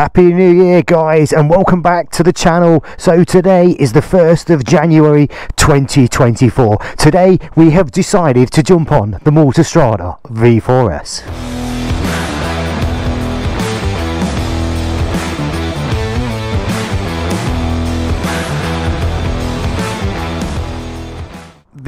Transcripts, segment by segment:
Happy New Year guys and welcome back to the channel. So today is the 1st of January 2024. Today we have decided to jump on the Multistrada V4S.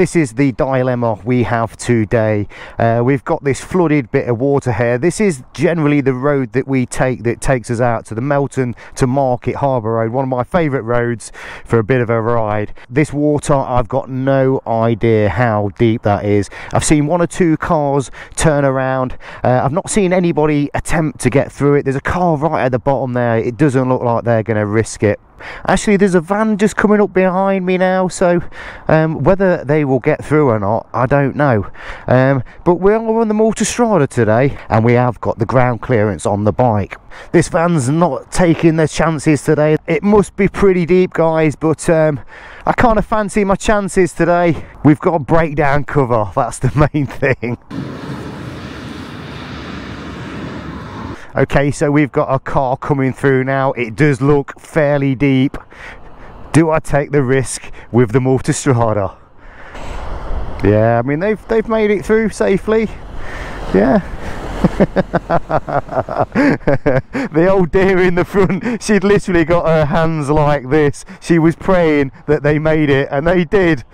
This is the dilemma we have today. Uh, we've got this flooded bit of water here. This is generally the road that we take that takes us out to the Melton to Market Harborough Road, one of my favourite roads for a bit of a ride. This water, I've got no idea how deep that is. I've seen one or two cars turn around. Uh, I've not seen anybody attempt to get through it. There's a car right at the bottom there. It doesn't look like they're going to risk it. Actually, there's a van just coming up behind me now, so um, whether they will get through or not, I don't know. Um, but we're on the Multistrada today, and we have got the ground clearance on the bike. This van's not taking their chances today. It must be pretty deep, guys, but um, I kind of fancy my chances today. We've got a breakdown cover, that's the main thing. Okay so we've got a car coming through now. It does look fairly deep. Do I take the risk with the Multistrada yeah I mean they've they've made it through safely. Yeah. The old deer in the front she'd literally got her hands like this. She was praying that they made it and they did.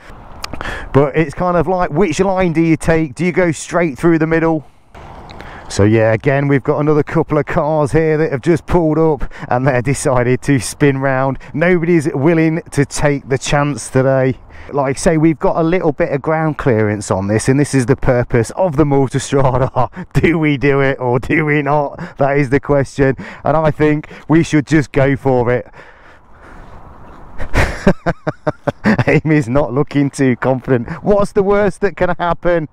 But it's kind of like which line do you take? Do you go straight through the middle so yeah again we've got another couple of cars here that have just pulled up and they're decided to spin round. Nobody's willing to take the chance today. Like I say we've got a little bit of ground clearance on this and this is the purpose of the Multistrada. Do we do it or do we not? That is the question and I think we should just go for it. Amy's not looking too confident. What's the worst that can happen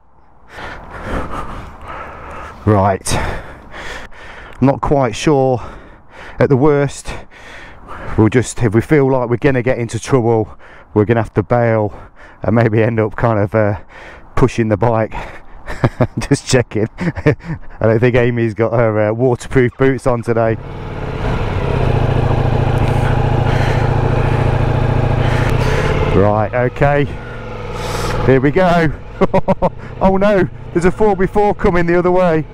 Right, I'm not quite sure. At the worst, we'll just, if we feel like we're to get into trouble, we're to have to bail and maybe end up kind of uh, pushing the bike. just checking. I don't think Amy's got her uh, waterproof boots on today. Right, okay. Here we go. oh no, there's a 4x4 coming the other way.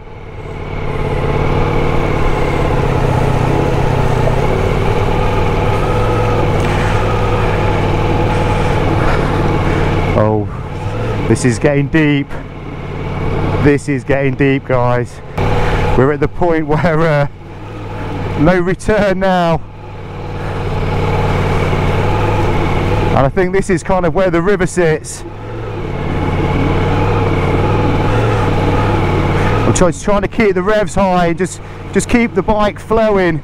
Oh, this is getting deep. This is getting deep, guys. We're at the point where uh, no return now. And I think this is kind of where the river sits. I'm just trying to keep the revs high, just, just keep the bike flowing.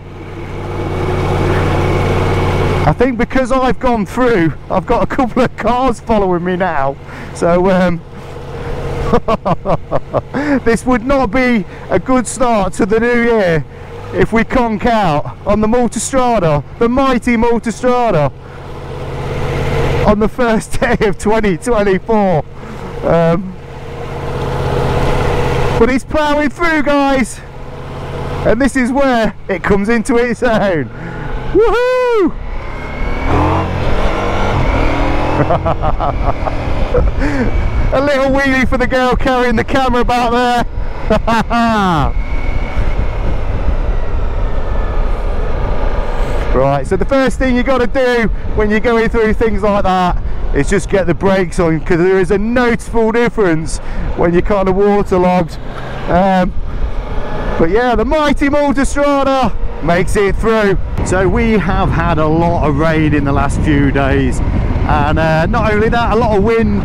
I think because I've gone through, I've got a couple of cars following me now. So um, this would not be a good start to the new year if we conk out on the Multistrada, the mighty Multistrada, on the first day of 2024. Um, but it's ploughing through guys. And this is where it comes into its own. Woohoo! A little wheelie for the girl carrying the camera back there. Right so the first thing you got to do when you're going through things like that is just get the brakes on because there is a noticeable difference when you're kind of waterlogged. Um, but yeah the mighty Multistrada makes it through. So we have had a lot of rain in the last few days and uh, not only that a lot of wind.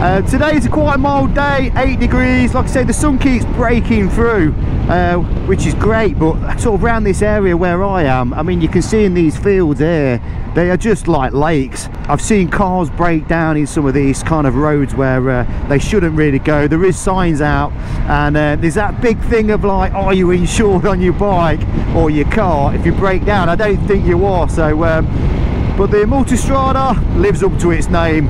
Uh, today's a quite mild day, 8 degrees. Like I say, the sun keeps breaking through, uh, which is great. But sort of around this area where I am, I mean, you can see in these fields here, they are just like lakes. I've seen cars break down in some of these kind of roads where uh, they shouldn't really go. There is signs out, and uh, there's that big thing of like, are you insured on your bike or your car if you break down? I don't think you are. So, um, but the Multistrada lives up to its name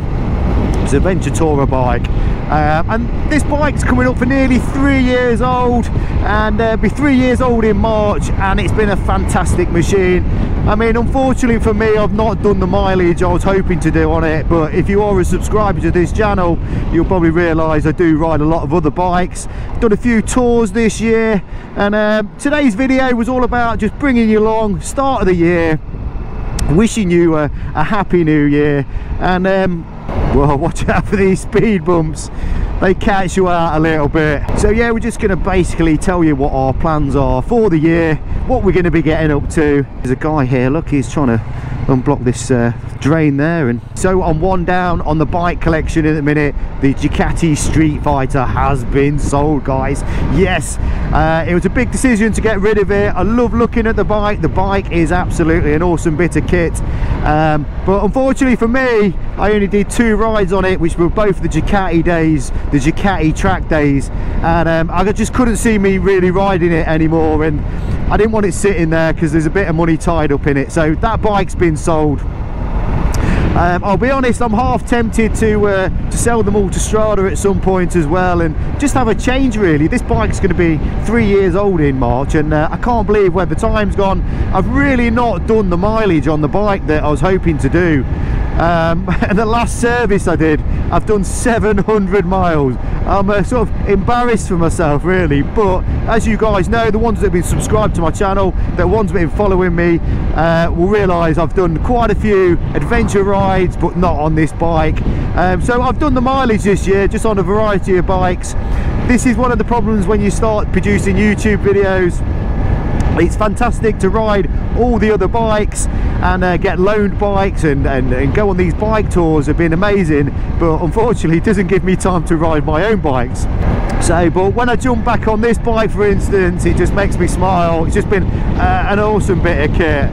Adventure Tourer bike. Um, and this bike's coming up for nearly three years old and uh, be three years old in March and it's been a fantastic machine I mean unfortunately for me I've not done the mileage I was hoping to do on it but if you are a subscriber to this channel you'll probably realise I do ride a lot of other bikes done a few tours this year and uh, today's video was all about just bringing you along start of the year wishing you a, a happy new year and um, well watch out for these speed bumps they catch you out a little bit. So yeah we're just going to basically tell you what our plans are for the year what we're going to be getting up to. There's a guy here look he's trying to unblock this uh, drain there and so on one down on the bike collection in a minute. The Ducati Streetfighter has been sold guys. Yes uh, it was a big decision to get rid of it. I love looking at the bike. The bike is absolutely an awesome bit of kit. Um, but unfortunately for me I only did two rides on it which were both the Ducati days the Ducati track days. And um, I just couldn't see me really riding it anymore and I didn't want it sitting there because there's a bit of money tied up in it. So that bike's been sold. Um, I'll be honest I'm half tempted to uh, to sell the Multistrada at some point as well and just have a change really. This bike's going to be three years old in March and uh, I can't believe where the time's gone. I've really not done the mileage on the bike that I was hoping to do. Um, and the last service I did I've done 700 miles. I'm uh, sort of embarrassed for myself really but as you guys know the ones that have been subscribed to my channel the ones that have been following me uh, will realise I've done quite a few adventure rides but not on this bike. Um, so I've done the mileage this year just on a variety of bikes. This is one of the problems when you start producing YouTube videos it's fantastic to ride all the other bikes and uh, get loaned bikes and, and, and, go on these bike tours have been amazing but unfortunately it doesn't give me time to ride my own bikes. So but when I jump back on this bike for instance it just makes me smile. It's just been uh, an awesome bit of kit.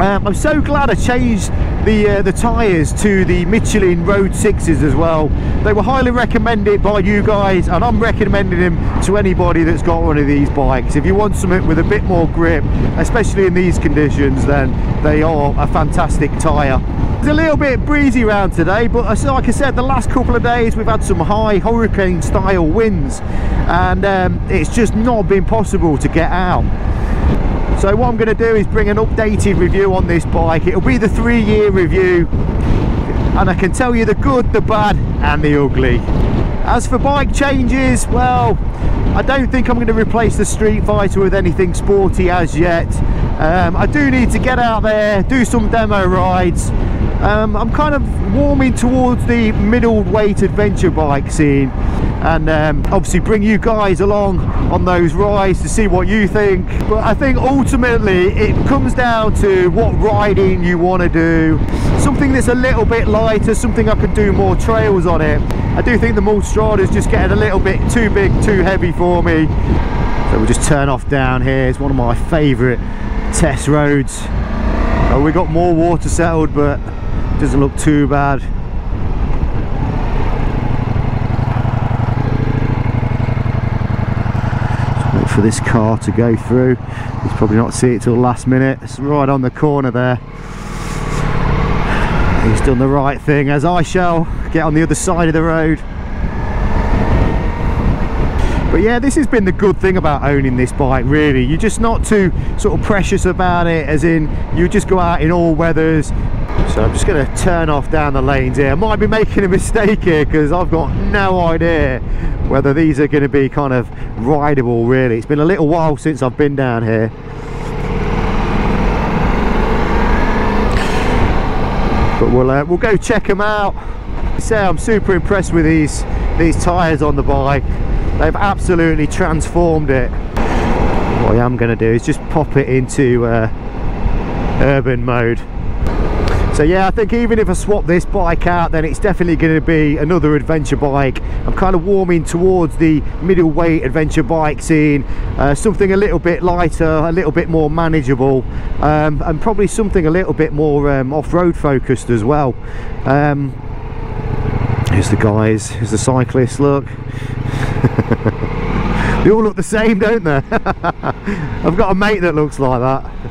Um, I'm so glad I changed the uh, the tyres to the Michelin Road 6s as well. They were highly recommended by you guys and I'm recommending them to anybody that's got one of these bikes. If you want something with a bit more grip, especially in these conditions, then they are a fantastic tyre. It's a little bit breezy around today, but like I said, the last couple of days we've had some high hurricane style winds and um, it's just not been possible to get out. So what I'm going to do is bring an updated review on this bike. It'll be the three year review and I can tell you the good, the bad and the ugly. As for bike changes, well, I don't think I'm going to replace the Streetfighter with anything sporty as yet. Um, I do need to get out there, do some demo rides. Um, I'm kind of warming towards the middle weight adventure bike scene and um, obviously bring you guys along on those rides to see what you think. But I think ultimately it comes down to what riding you want to do. Something that's a little bit lighter something I could do more trails on it. I do think the Multistrada is just getting a little bit too big too heavy for me. So we'll just turn off down here. It's one of my favorite test roads. Oh, we got more water settled but doesn't look too bad for this car to go through. He's probably not see it till last minute. It's right on the corner there. He's done the right thing as I shall get on the other side of the road. But yeah, this has been the good thing about owning this bike, really. You're just not too sort of precious about it, as in you just go out in all weathers. So I'm just going to turn off down the lanes here. I might be making a mistake here because I've got no idea whether these are going to be kind of rideable really. It's been a little while since I've been down here. But we'll uh, we'll go check them out. Say I'm super impressed with these these tires on the bike. They've absolutely transformed it. What I am going to do is just pop it into uh, urban mode so yeah I think even if I swap this bike out then it's definitely going to be another adventure bike. I'm kind of warming towards the middleweight adventure bike scene uh, something a little bit lighter a little bit more manageable um, and probably something a little bit more um, off-road focused as well. Um, here's the guys here's the cyclists look. They all look the same don't they? I've got a mate that looks like that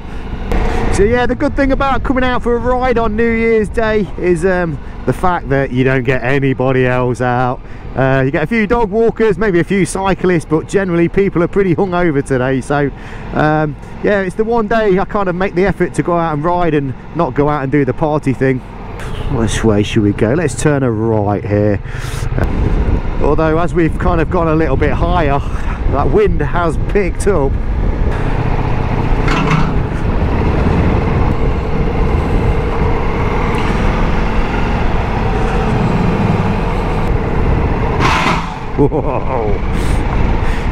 So yeah, the good thing about coming out for a ride on New Year's Day is um, the fact that you don't get anybody else out. Uh, you get a few dog walkers, maybe a few cyclists, but generally people are pretty hungover today. So um, yeah, it's the one day I kind of make the effort to go out and ride and not go out and do the party thing. Which way should we go? Let's turn a right here. Although as we've kind of gone a little bit higher, that wind has picked up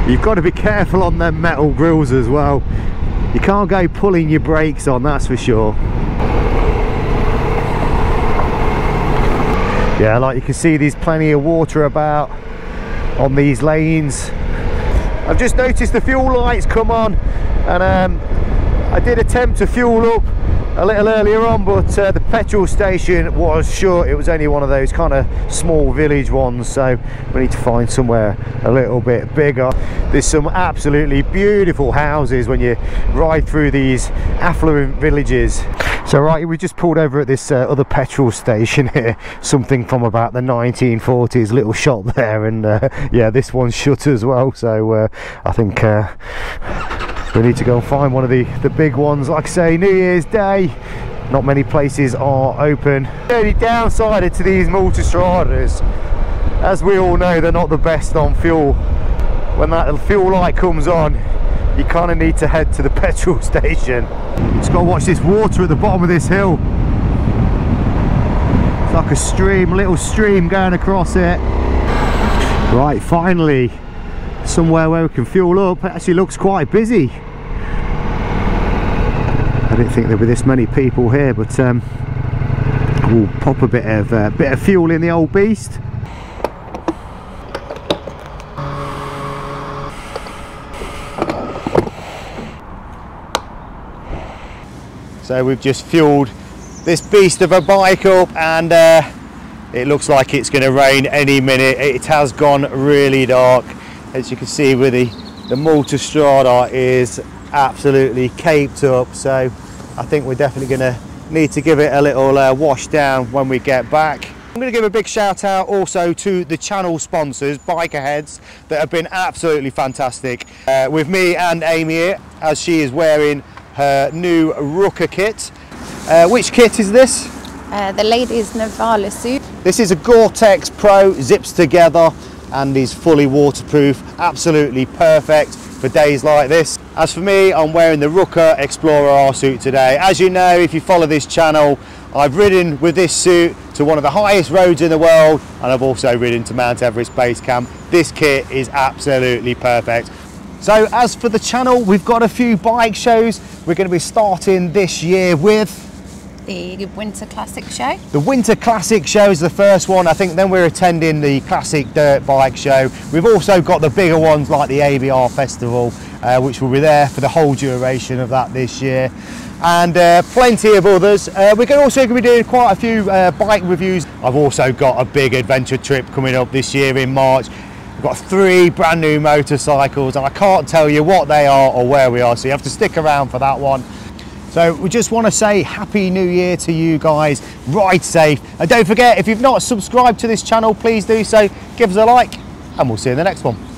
You've got to be careful on them metal grills as well. You can't go pulling your brakes on, that's for sure. Yeah, like you can see there's plenty of water about on these lanes. I've just noticed the fuel lights come on and um, I did attempt to fuel up a little earlier on but uh, the petrol station was short it was only one of those kind of small village ones so we need to find somewhere a little bit bigger. There's some absolutely beautiful houses when you ride through these affluent villages. So right we just pulled over at this uh, other petrol station here. Something from about the 1940s little shop there and uh, yeah this one's shut as well. So uh, I think uh, we need to go and find one of the the big ones. Like I say New Year's Day not many places are open. The only downside to these multistradas as we all know they're not the best on fuel. When that fuel light comes on you kind of need to head to the petrol station. Just got to watch this water at the bottom of this hill. It's like a stream little stream going across it. Right finally somewhere where we can fuel up. It actually looks quite busy. I didn't think there'd be this many people here but um, we'll pop a bit of uh, bit of fuel in the old beast. So we've just fueled this beast of a bike up and uh, it looks like it's going to rain any minute. It has gone really dark as you can see with the the multistrada is absolutely caped up so I think we're definitely going to need to give it a little uh, wash down when we get back I'm going to give a big shout out also to the channel sponsors Bikerheadz that have been absolutely fantastic uh, with me and Amy here as she is wearing her new Rukka kit uh, which kit is this? Uh, the ladies Nivala suit. This is a Gore-Tex Pro, zips together and is fully waterproof, absolutely perfect for days like this. As for me, I'm wearing the Rukka Explorer R suit today. As you know, if you follow this channel, I've ridden with this suit to one of the highest roads in the world and I've also ridden to Mount Everest Base Camp. This kit is absolutely perfect. So as for the channel, we've got a few bike shows. We're going to be starting this year with the Winter Classic Show. The Winter Classic Show is the first one. I think then we're attending the Classic Dirt Bike Show. We've also got the bigger ones like the ABR Festival, uh, which will be there for the whole duration of that this year. And uh, plenty of others. Uh, we're also going to be doing quite a few uh, bike reviews. I've also got a big adventure trip coming up this year in March. We've got three brand new motorcycles and I can't tell you what they are or where we are, so you have to stick around for that one. So we just want to say Happy New Year to you guys. Ride safe. And don't forget, if you've not subscribed to this channel, please do so. Give us a like and we'll see you in the next one.